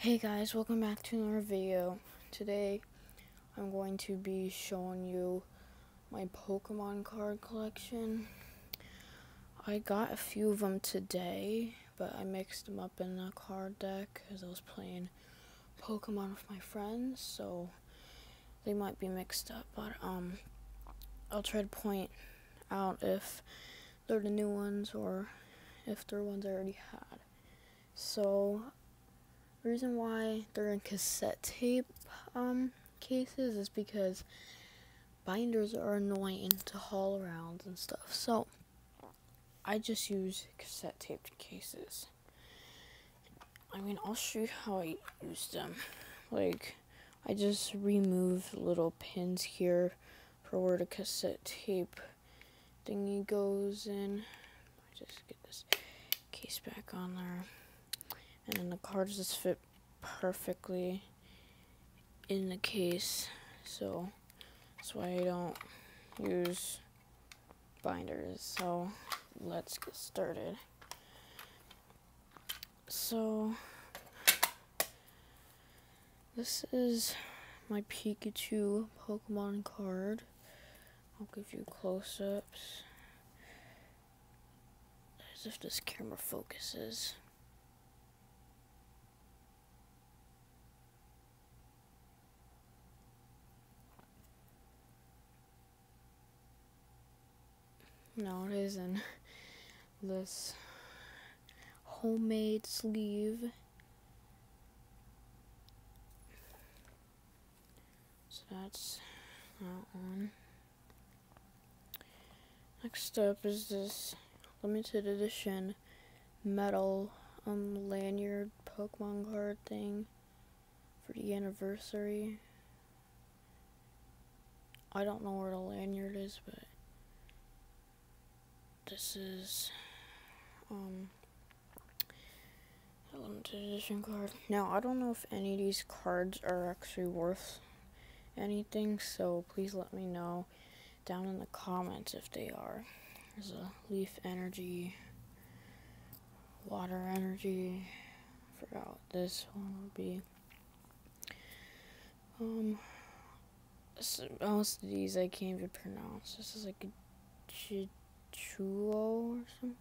Hey guys, welcome back to another video. Today I'm going to be showing you my Pokemon card collection. I got a few of them today, but I mixed them up in a card deck because I was playing Pokemon with my friends, so they might be mixed up, but um I'll try to point out if they're the new ones or if they're ones I already had. So reason why they're in cassette tape um, cases is because binders are annoying to haul around and stuff. So I just use cassette taped cases. I mean, I'll show you how I use them. Like, I just remove little pins here for where the cassette tape thingy goes in. I just get this case back on there and the cards just fit perfectly in the case. So that's why I don't use binders. So let's get started. So this is my Pikachu Pokemon card. I'll give you close-ups. As if this camera focuses No, it isn't. This homemade sleeve. So that's that one. Next up is this limited edition metal um lanyard Pokemon card thing for the anniversary. I don't know where the lanyard is, but this is um a limited edition card. Now I don't know if any of these cards are actually worth anything, so please let me know down in the comments if they are. There's a leaf energy, water energy. I forgot what this one would be. Um, most of these I can't even pronounce. This is like a Chuo or something.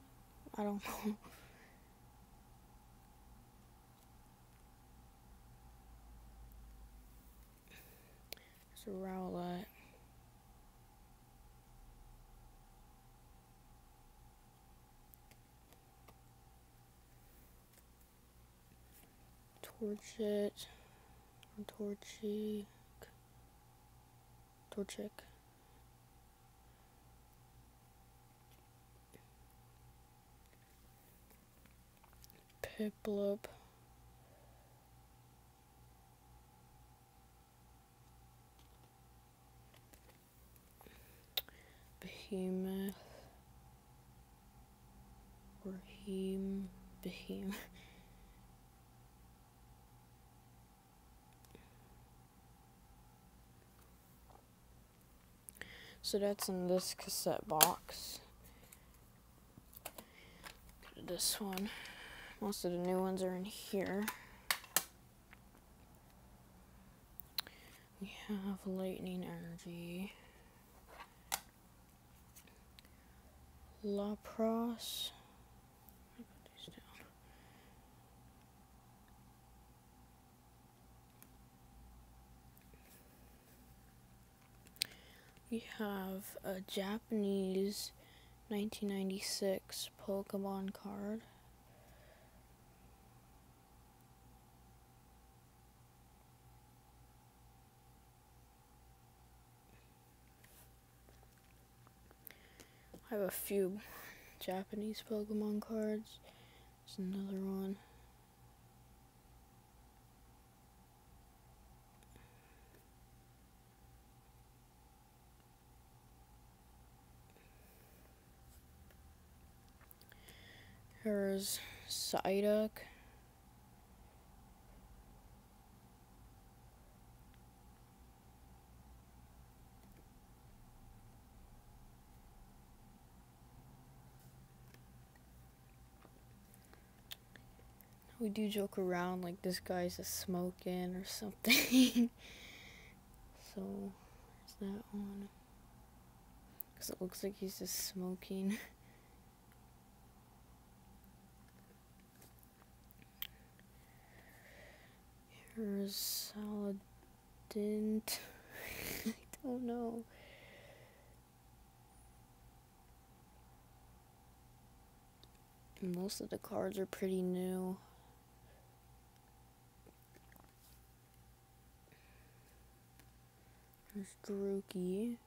I don't know. It's a Rowlet. Torchic. Torchic. Torchic. Piplup. Behemoth. Raheem. Behemoth. So that's in this cassette box. This one. Most of the new ones are in here. We have Lightning Energy. Lapras. We have a Japanese 1996 Pokemon card. I have a few Japanese Pokemon cards. There's another one. Here's Psyduck. We do joke around like this guy's just smoking or something. so, there's that one. Because it looks like he's just smoking. Here's Salandit. I don't know. Most of the cards are pretty new. Grookey.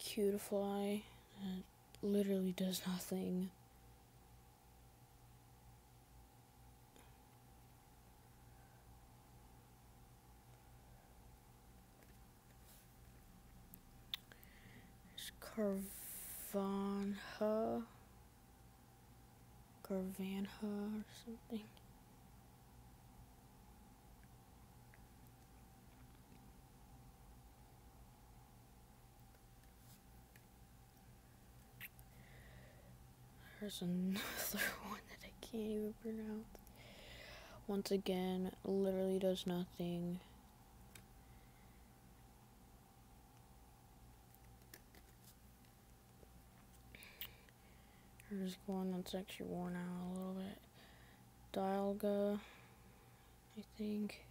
Cutiefly that literally does nothing. Carvanha. Carvanha or something. There's another one that I can't even pronounce. Once again, literally does nothing. There's one that's actually worn out a little bit. Dialga, I think.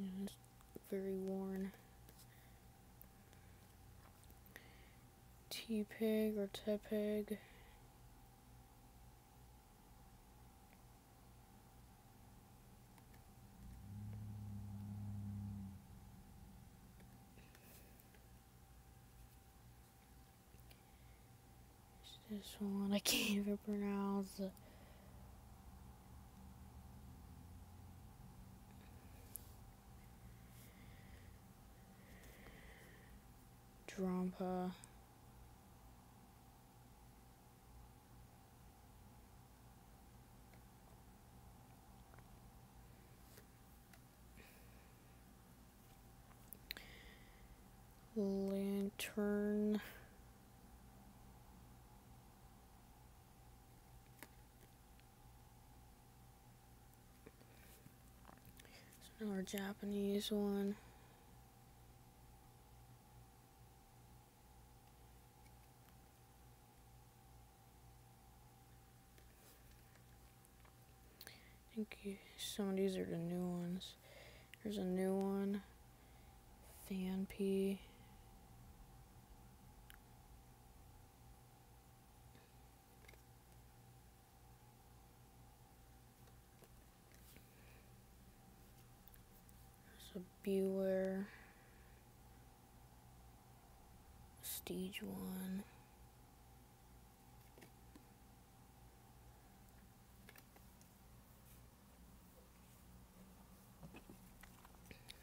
Yeah, it's very worn. T-Pig or Tepig. This one I can't even pronounce. Drampa. Lanturn. Another Japanese one. I think some of these are the new ones. There's a new one. Phanpy. There's a Bewear. Stage one.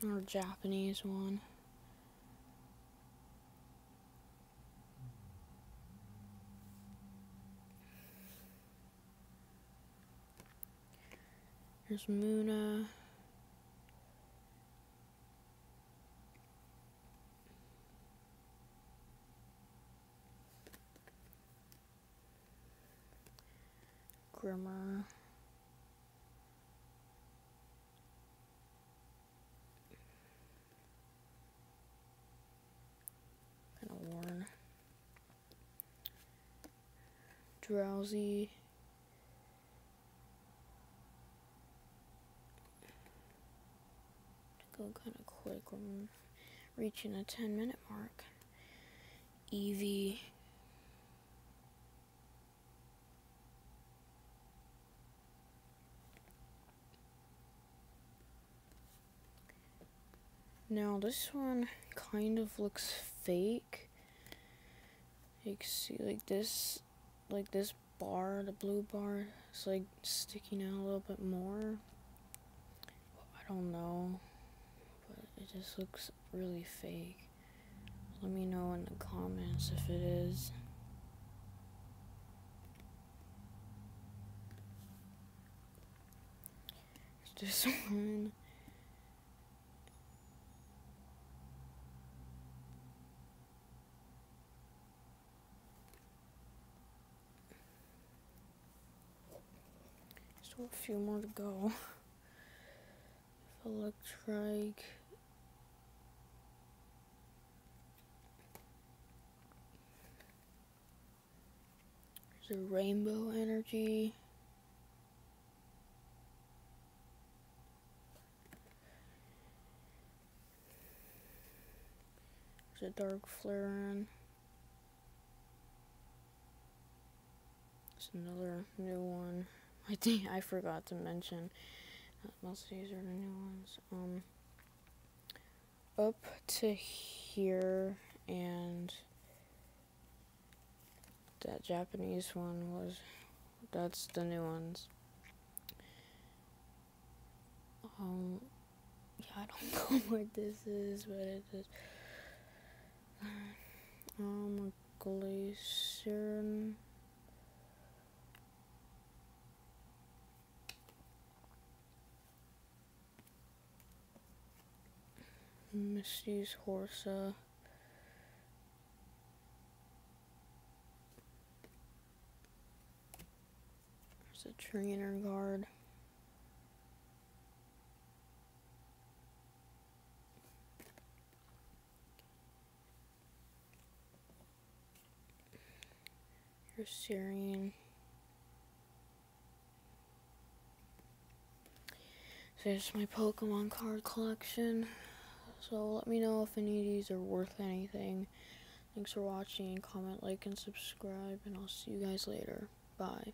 Or Japanese one. There's Munna. Grimer. Kind of worn. Drowzee. Go kind of quick. We're reaching a 10 minute mark. Eevee. Now this one kind of looks fake. You can see like this, like this bar, the blue bar, is like sticking out a little bit more. I don't know, but it just looks really fake. Let me know in the comments if it is. This one. A few more to go. Electrike. There's a rainbow energy. There's a dark Flareon. There's another new one. I think I forgot to mention. Most of these are the new ones. Um, up to here and that Japanese one was that's the new ones. Um, yeah, I don't know what this is, but it is. Um, a glacier. Misty's Horsea. There's a trainer guard. Your Syrian. So this my Pokemon card collection. So let me know if any of these are worth anything. Thanks for watching. Comment, like, and subscribe. And I'll see you guys later. Bye.